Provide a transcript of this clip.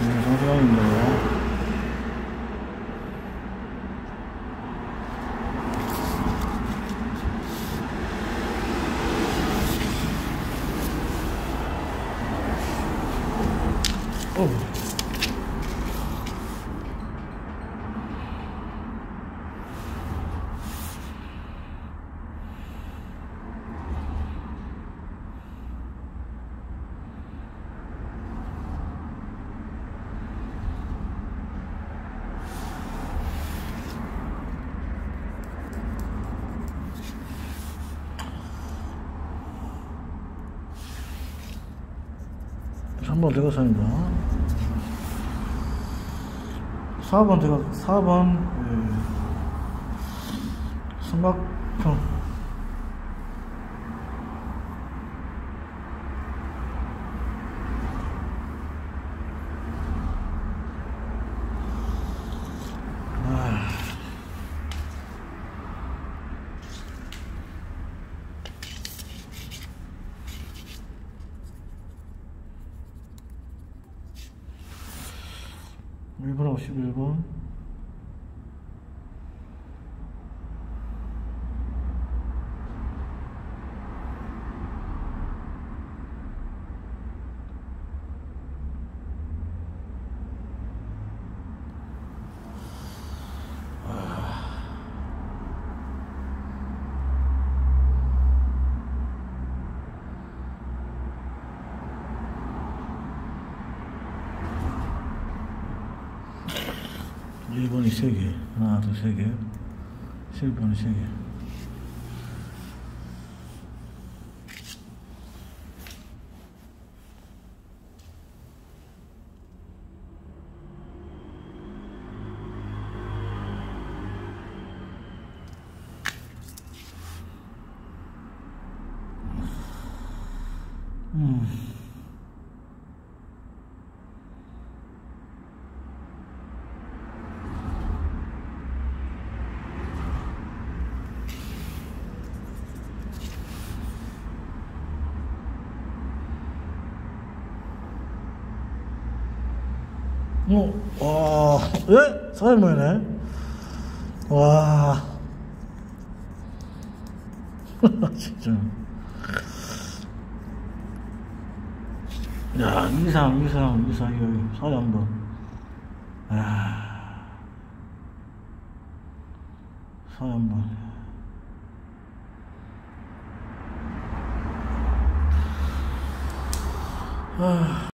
네, 정수영입니다. 어. 한번 들어갔습니다. 4번 들어 4번 예. 삼각형 1번 51번 일본이 3개 하나 둘 3개 11번이 3개 음. 어, 와, 예? 사일모이네. 와. 진짜. 야, 이상, 이상, 이상, 여기, 사이 한 번. 아. 사이 한 번. 아.